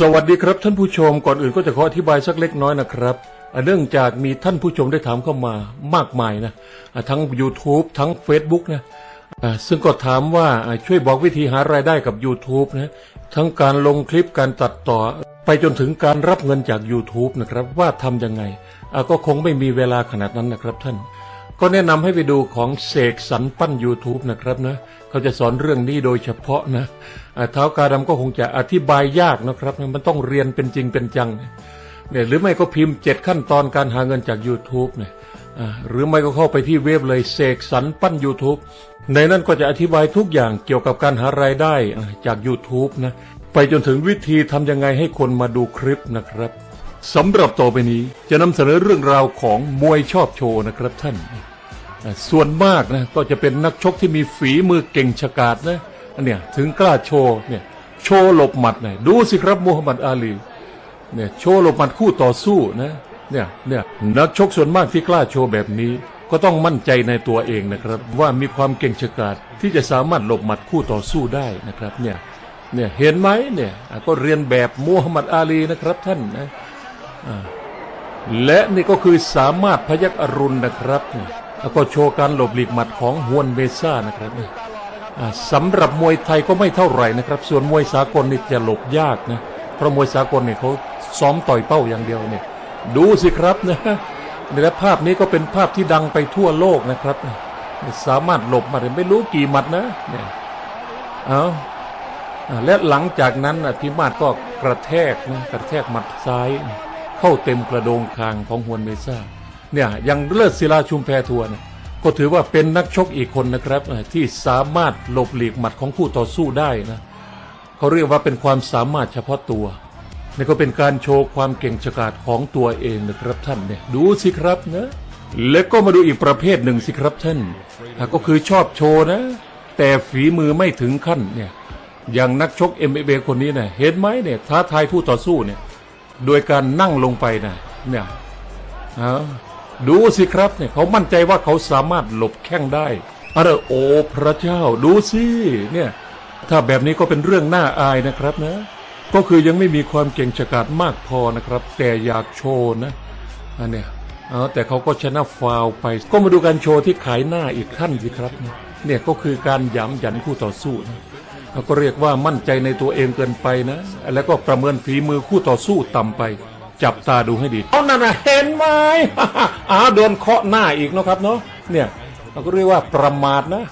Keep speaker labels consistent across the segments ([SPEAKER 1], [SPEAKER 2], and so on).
[SPEAKER 1] สวัสดีครับท่านผู้ชมก่อนอื่นก็จะขออธิบายสักเล็กน้อยนะครับเนื่องจากมีท่านผู้ชมได้ถามเข้ามามากมายนะทั้ง YouTube ทั้ง Facebook นะซึ่งก็ถามว่าช่วยบอกวิธีหารายได้กับ YouTube นะทั้งการลงคลิปการตัดต่อ ไปจนถึงการรับเงินจาก YouTube นะครับว่าทำยังไง ก็คงไม่มีเวลาขนาดนั้นนะครับท่าน ก็แนะนำให้ไปดูของเสกสรรปั้น YouTube นะครับนะ เขาจะสอนเรื่องนี้โดยเฉพาะนะอ่าเท้ากาดำก็คงจะอธิบายยากนะครับ มันต้องเรียนเป็นจริงเป็นจังเนี่ยหรือไม่ก็พิมพ์เจ็ดขั้นตอนการหาเงินจาก YouTube เนี่ยหรือไม่ก็เข้าไปที่เว็บเลยเสกสรรปั้น YouTube ในนั้นก็จะอธิบายทุกอย่างเกี่ยวกับการหารายได้จาก YouTube นะไปจนถึงวิธีทำยังไงให้คนมาดูคลิปนะครับสำหรับต่อไปนี้จะนำเสนอเรื่องราวของมวยชอบโชว์นะครับท่าน ส่วนมากนะก็จะเป็นนักชกที่มีฝีมือเก่งฉกาจนะอันเนี่ยถึงกล้าโชว์เนี่ยโชว์หลบหมัดหน่อยดูสิครับมูฮัมหมัดอาลีเนี่ยโชว์หลบหมัดคู่ต่อสู้นะเนี่ยเนี่ยนักชกส่วนมากที่กล้าโชว์แบบนี้ ก็ต้องมั่นใจในตัวเองนะครับ ว่ามีความเก่งฉกาจที่จะสามารถหลบหมัดคู่ต่อสู้ได้นะครับเนี่ยเนี่ยเห็นไหมเนี่ยก็เรียนแบบมูฮัมหมัดอาลีนะครับท่านนะและนี่ก็คือสามารถพยักอรุณนะครับนี่ แล้วก็โชว์การหลบหลีกหมัดของฮวนเมซ่านะครับนี่อ่าสำหรับมวยไทยก็ไม่เท่าไหร่นะครับ ส่วนมวยสากลนี่จะหลบยากนะเพราะมวยสากลเนี่ยเขาซ้อมต่อยเป้าอย่างเดียวเนี่ย ดูสิครับนะและภาพนี้ก็เป็นภาพที่ดังไปทั่วโลกนะครับ สามารถหลบมาได้ไม่รู้กี่หมัดนะเนี่ยเอาอ่าและหลังจากนั้นพิมาศก็กระแทกนะกระแทกหมัดซ้าย เข้าเต็มกระโดงคางของฮวนเมซ่า เนี่ยยังเลิศศิลาชุมแพทัวร์เนี่ยก็ถือว่าเป็นนักชกอีกคนนะครับที่สามารถหลบหลีกหมัดของคู่ต่อสู้ได้นะเขาเรียกว่าเป็นความสามารถเฉพาะตัวนี่ก็เป็นการโชว์ความเก่งฉกาจของตัวเองนะครับท่านเนี่ยดูสิครับนะแล้วก็มาดูอีกประเภทหนึ่งสิครับท่านก็คือชอบโชว์นะ แต่ฝีมือไม่ถึงขั้นเนี่ยอย่างนักชก MMA คนนี้เนี่ยเห็นไหมเนี่ยท้าทายคู่ต่อสู้เนี่ยโดยการนั่งลงไปนะเนี่ยอา ดูสิครับเนี่ยเขามั่นใจว่าเขาสามารถหลบแข้งได้อะไรโอ้พระเจ้าดูสิเนี่ยถ้าแบบนี้ก็เป็นเรื่องน่าอายนะครับนะ ก็คือยังไม่มีความเก่งฉกาจมากพอนะครับ แต่อยากโชว์นะอันเนี้ยเอาแต่เขาก็ชนะฟาวไป ก็มาดูการโชว์ที่ขายหน้าอีกขั้นสิครับนะเนี่ยก็คือการยามหยันคู่ต่อสู้นะเราก็เรียกว่ามั่นใจในตัวเองเกินไปนะ แล้วก็ประเมินฝีมือคู่ต่อสู้ต่ำไป จับตาดูให้ดีเอานั่นนะเห็นไหมอ้าวโดนเคาะหน้าอีกนะครับเนาะเนี่ยเราก็เรียกว่าประมาทนะ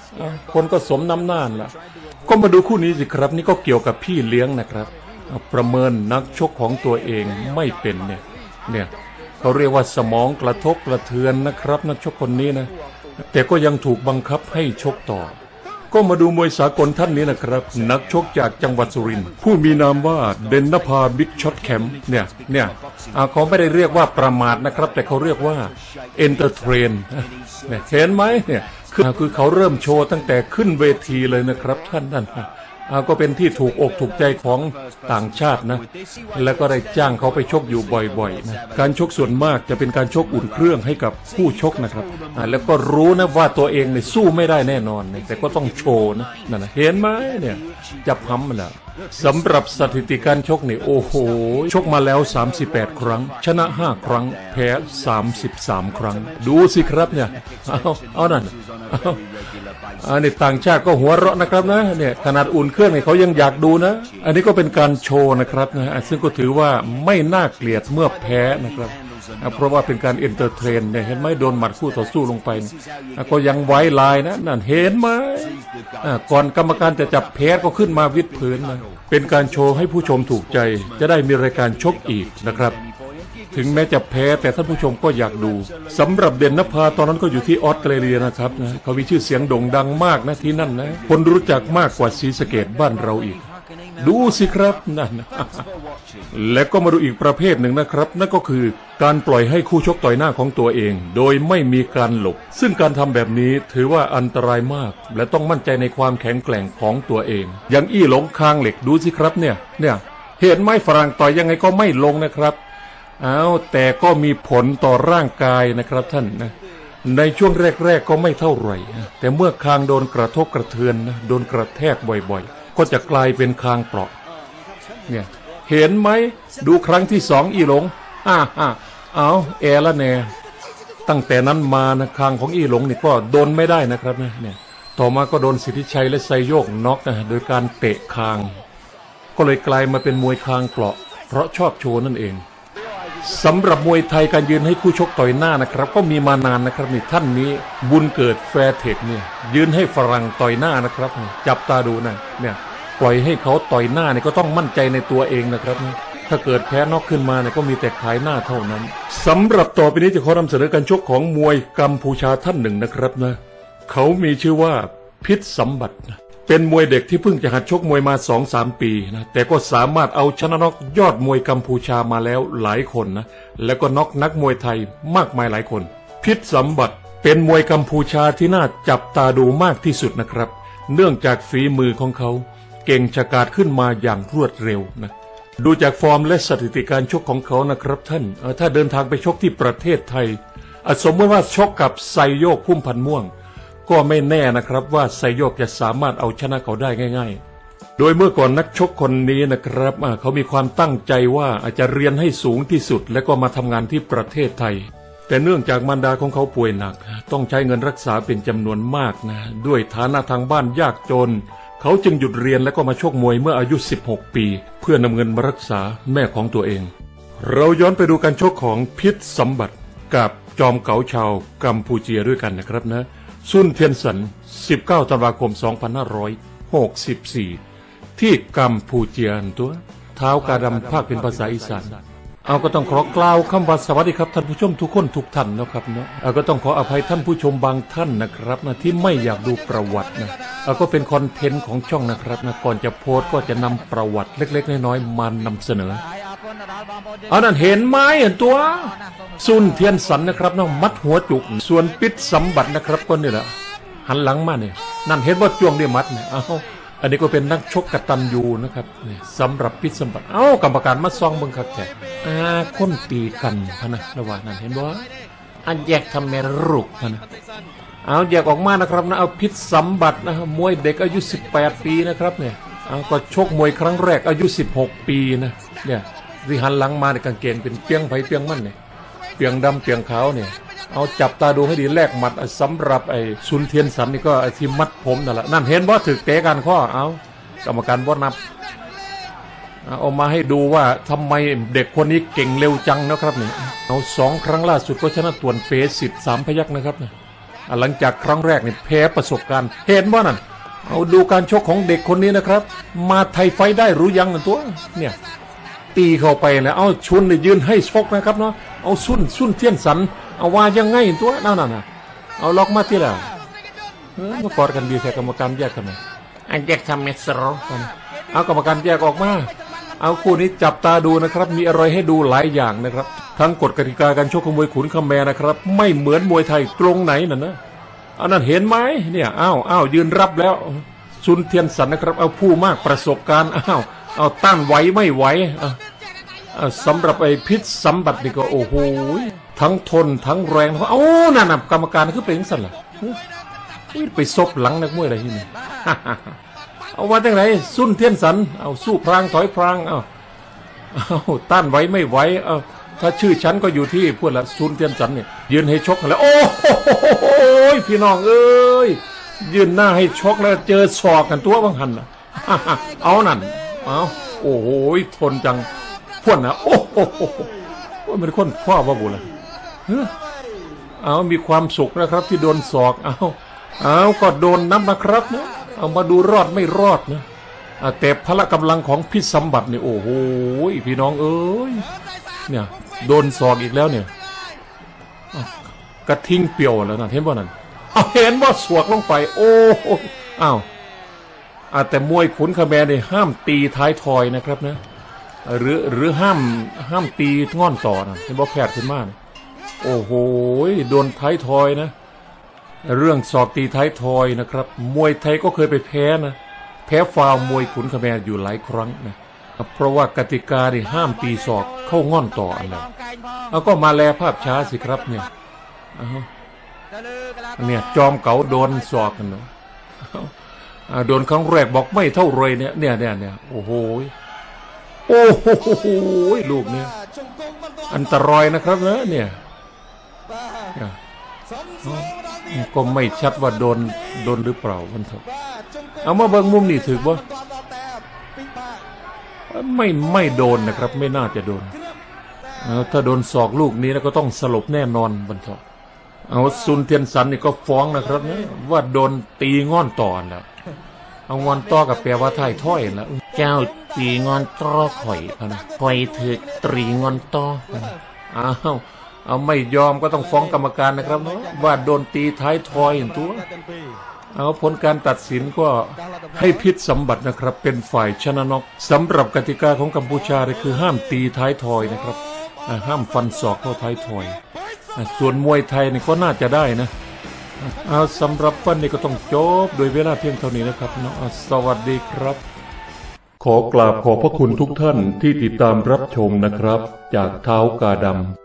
[SPEAKER 1] คนก็สมน้ำหน้าละก็มาดูคู่นี้สิครับ นี่ก็เกี่ยวกับพี่เลี้ยงนะครับ ประเมินนักชกของตัวเองไม่เป็นเนี่ยเนี่ยเขาเรียกว่าสมองกระทบกระเทือนนะครับ นักชกคนนี้นะแต่ก็ยังถูกบังคับให้ชกต่อ ก็มาดูมวยสากลท่านนี้นะครับ นักชกจากจังหวัดสุรินทร์ผู้มีนามว่าเดนนภาบิ๊กช็อตแคมป์เนี่ยเนี่ยเขาไม่ได้เรียกว่าประมาทนะครับ แต่เขาเรียกว่า entertain เนี่ยเห็นไหมเนี่ยคือเขาเริ่มโชว์ตั้งแต่ขึ้นเวทีเลยนะครับท่านนั่น ก็เป็นที่ถูกอกถูกใจของต่างชาตินะ แล้วก็ได้จ้างเขาไปชกอยู่บ่อยๆนะการชกส่วนมากจะเป็นการชกอุ่นเครื่องให้กับผู้ชกนะครับอ่าแล้วก็รู้นะว่าตัวเองเนี่ยสู้ไม่ได้แน่นอนเนี่ยแต่ก็ต้องโชว์นะนั่นนะเห็นไหมเนี่ยจับพัมมันล้วสำหรับสถิติการชกนี่ยโอ้โห ชกมาแล้ว 38 ครั้ง ชนะ 5 ครั้ง แพ้ 33 ครั้ง ดูสิครับเนี่ยเอาเอานั่นเอา อันนี้ต่างชาติก็หัวเราะนะครับนะเนี่ยขนาดอุ่นเครื่องเนี่ยเขายังอยากดูนะ อันนี้ก็เป็นการโชว์นะครับนะซึ่งก็ถือว่าไม่น่าเกลียดเมื่อแพ้นะครับเพราะว่าเป็นการ entertain เนี่ยเห็นไหมโดนหมัดคู่ต่อสู้ลงไป ก็ยังไว้ลายนะนั่นเห็นไหมก่อนกรรมการจะจับแพ้ก็ขึ้นมาวิดพื้นนะเป็นการโชว์ให้ผู้ชมถูกใจ จะได้มีรายการชกอีกนะครับ ถึงแม้จะแพ้แต่ท่านผู้ชมก็อยากดูสำหรับเด่นนภาตอนนั้นก็อยู่ที่ออสเตรเลียนะครับนะเขามีชื่อเสียงโด่งดังมากนะที่นั่นนะคนรู้จักมากกว่าศรีสเกดบ้านเราอีก ดูสิครับนั่นและก็มาดูอีกประเภทหนึ่งนะครับ นั่นก็คือการปล่อยให้คู่ชกต่อยหน้าของตัวเอง โดยไม่มีการหลบ ซึ่งการทำแบบนี้ถือว่าอันตรายมาก และต้องมั่นใจในความแข็งแกร่งของตัวเอง อย่างอี้หลงคางเหล็กดูสิครับเนี่ยเนี่ยเห็นไหมฝรั่งต่อยยังไงก็ไม่ลงนะครับ เอาแต่ก็มีผลต่อร่างกายนะครับท่านนะในช่วงแรก ๆ ก็ไม่เท่าไหร่แต่เมื่อคางโดนกระทบกระเทือนนะโดนกระแทกบ่อยๆ ก็จะกลายเป็นคางเปราะเนี่ยเห็นไหมดูครั้งที่สองอีหลงฮ่าฮ่าเอาแอละแน่ตั้งแต่นั้นมานะคางของอีหลงนี่ก็โดนไม่ได้นะครับนะเนี่ยต่อมาก็โดนสิทธิชัยและไซโยกน็อกนะโดยการเตะคาง ก็เลยกลายมาเป็นมวยคางเปราะ เพราะชอบโชว์นั่นเอง สำหรับมวยไทยการยืนให้คู่ชกต่อยหน้านะครับ ก็มีมานานนะครับนี่ท่านนี้บุญเกิดแฟร์เท็กซ์เนี่ยยืนให้ฝรั่งต่อยหน้านะครับ จับตาดูนะเนี่ยปล่อยให้เขาต่อยหน้าเนี่ยก็ต้องมั่นใจในตัวเองนะครับถ้าเกิดแพ้น็อกขึ้นมาเนี่ยก็มีแต่ขายหน้าเท่านั้นสำหรับต่อไปนี้จะขอนำเสนอการชกของมวยกัมพูชาท่านหนึ่งนะครับนะเขามีชื่อว่าพิษสัมบัตินะ เป็นมวยเด็กที่เพิ่งจะหัดชกมวยมาสองสามปีนะแต่ก็สามารถเอาชนะน็อกยอดมวยกัมพูชามาแล้วหลายคนนะแล้วก็น็อกนักมวยไทยมากมายหลายคน พิษสมบัติเป็นมวยกัมพูชาที่น่าจับตาดูมากที่สุดนะครับ เนื่องจากฝีมือของเขา เก่งฉกาจขึ้นมาอย่างรวดเร็วนะดูจากฟอร์มและสถิติการชกของเขานะครับท่านถ้าเดินทางไปชกที่ประเทศไทยสมมติว่าชกกับไซโยกพุ่มพันม่วง ก็ไม่แน่นะครับว่าไซโยกจะสามารถเอาชนะเขาได้ง่าย ๆ โดยเมื่อก่อนนักชกคนนี้นะครับเขามีความตั้งใจว่าอาจจะเรียนให้สูงที่สุด และก็มาทำงานที่ประเทศไทย แต่เนื่องจากมารดาของเขาป่วยหนัก ต้องใช้เงินรักษาเป็นจำนวนมากนะ ด้วยฐานะทางบ้านยากจน เขาจึงหยุดเรียนและก็มาชกมวยเมื่ออายุ 16 ปี เพื่อนำเงินมารักษาแม่ของตัวเอง เราย้อนไปดูการชกของพิษสมบัติกับจอมเก๋าชาวกัมพูเชียด้วยกันนะครับนะ ซุนเทียนสัน 19 ธันวาคม 2564 ที่กัมพูเชียนตัว เท้ากาดำภาคเป็นภาษาอีสาน เอาก็ต้องขอกล่าวคำว่าสวัสดีครับท่านผู้ชมทุกคนทุกท่านนะครับเนาะเอาก็ต้องขออภัยท่านผู้ชมบางท่านนะครับนะที่ไม่อยากดูประวัตินะเอาก็เป็นคอนเทนต์ของช่องนะครับนะก่อนจะโพสก็จะนำประวัติเล็ก ๆ น้อยๆมานำเสนอเอานั่นเห็นไหมเห็นตัวซุนเทียนสันนะครับน้องมัดหัวจุก ส่วนปิดสมบัตินะครับก็นี่แหละหันหลังมาเนี่ยนั่นเห็นว่าจ้วงได้มัดเนี่ยเอา อันนี้ก็เป็นนักชกกตันยูนะครับสำหรับปิดสมบัติเอ้ากรรมการมาซองเบิ่งคักแท้อ่าคนตีกันพนะระหว่างนั้นเห็นบ่าอันแยกทำแม่ลูกพนะเอาแยกออกมานะครับนะเอาพิษสมบัตินะมวยเด็กอายุ 18 ปีนะครับเนี่ยเอาก็ชกมวยครั้งแรกอายุ 16 ปีนะเนี่ยที่หันหลังมาในกางเกงเป็นเปียงไผ่เปียงมั่นเนี่ยเปียงดำเปียงขาวเนี่ย เอาจับตาดูให้ดีแลกหมัดอะสำหรับไอ้ซุนเทียนสันนี่ก็ไอ้ที่มัดผมนั่นแหละนั่นเห็นว่าถึกเตะกันข้อเอากรรมการว่านับเอามาให้ดูว่าทำไมเด็กคนนี้เก่งเร็วจังนะครับเนี่ยเอาสองครั้งล่าสุดก็ชนะตวนเฟสสิทธิ์สามพยักนะครับนะหลังจากครั้งแรกเนี่ยแพ้ประสบการณ์ เห็นว่านั่นเอาดูการชกของเด็กคนนี้นะครับ มาไทยไฟได้รู้ยังตัวเนี่ยตีเข้าไปแล้วเอาชุนเนี่ยยืนให้ชกนะครับเนาะเอาซุนซุนเทียนสัน เอาว่ายังไงตัวนั่นน่ะเอาล็อกมาที่ละเออมากอดกันดีแต่กรรมการแยกกันไหมอันแยกทำเมสโรกันเอากรรมการแยกออกมา เอาคู่นี้จับตาดูนะครับ มีอะไรให้ดูหลายอย่างนะครับ ทั้งกฎกติกาการชกของมวยขุนคำแมนะครับ ไม่เหมือนมวยไทยตรงไหนน่ะนะอันนั้นเห็นไหมเนี่ยอ้าวอ้าวยืนรับแล้วซุนเทียนสันนะครับ เอาผู้มากประสบการณ์อ้าวเอาต้านไหวไม่ไหวอะอ่าสำหรับไอ้พิษสัมบัตินี่ก็โอ้โห ทั้งทนทั้งแรงเอ้านั่นนะกรรมการคือเป็นสั่นล่ะไปซบหลังนักมวยอะไรที่นี่เอาว่าจังไหนซุนเทียนสันเอาสู้พรางถอยพรางเอาเอาต้านไหวไม่ไหวเอาถ้าชื่อฉันก็อยู่ที่พวกละซุนเทียนสันเนี่ยยืนให้ชกแล้ว โอ้โหพี่น้องเอ้ยยืนหน้าให้ชกแล้วเจอศอกกันตัวบางหันนะเอานั่นเอาโอ้โหทนจังพวนนะโอ้โหว่าเป็นคนคว้าว่าบุญละ เฮ้อามีความสุขนะครับ ที่โดนศอกเอาเอาก็โดนน้ำนะครับนะเอามาดูรอดไม่รอดนะอะแต่พละกำลังของพิษสมบัติเนี่ยโอ้โหพี่น้องเอ้ยเนี่ยโดนศอกอีกแล้วเนี่ยกระทิ้งเปียวแล้วนะเห็นบ่นั่นเอาเห็นว่าสวกลงไป โอ้โหอ้าวอะแต่มวยขุนขแมเนี่ยห้ามตีท้ายทอยนะครับนะหรือหรือห้ามห้ามตีง่อนต่อนะเห็นบอกแผดขึ้นมานะ โอ้โหโดนท้ายทอยนะ เรื่องสอบตีท้ายทอยนะครับ มวยไทยก็เคยไปแพ้นะ แพ้ฟาวมวยขุนขแมรอยู่หลายครั้งนะเพราะว่ากติกาเนี่ห้ามตีศอกเข้าง่อนต่ออันนั้นเอาก็มาแลภาพช้าสิครับเนี่ยเนี่ยจอมเก๋าโดนศอกกันเนาะโดนครั้งแรกบอกไม่เท่าไรเนี่ยเนี่ยเนี่ยเนี่ยโอ้โหโอ้โหลูกเนี่ยอันตรายนะครับนะเนี่ย ก็ไม่ชัดว่าโดนโดนหรือเปล่ามันเถอะเอามาเบิ่งมุมนี่ถือว่าไม่ไม่โดนนะครับ ไม่น่าจะโดนเอาถ้าโดนศอกลูกนี้แล้วก็ต้องสลบแน่นอนบันเถอะเอาซุนเทียนสันนี่ก็ฟ้องนะครับนะว่าโดนตีง่อนต่อแล้วเอางอนต่อกับแปลว่าท้ายถ้อยแล้วเจ้าตีงอนต่อข่อยพะนะข่อยถือตรีงอนต่อพะนะอ้าว เอาไม่ยอมก็ต้องฟ้องกรรมการนะครับเนาะว่าโดนตีท้ายทอยอย่างตัว เอาผลการตัดสินก็ให้พิษสมบัตินะครับ เป็นฝ่ายชนะนอกสำหรับกติกาของกัมพูชาเลยคือห้ามตีท้ายทอยนะครับอ่าห้ามฟันศอกเข้าท้ายทอยอ่าส่วนมวยไทยนี่ก็น่าจะได้นะเอาสำหรับวันนี้ก็ต้องจบโดยเวลาเพียงเท่านี้นะครับเนาะอ่าสวัสดีครับขอกราบขอบพระคุณทุกท่านที่ติดตามรับชมนะครับ จากเท้ากาดำ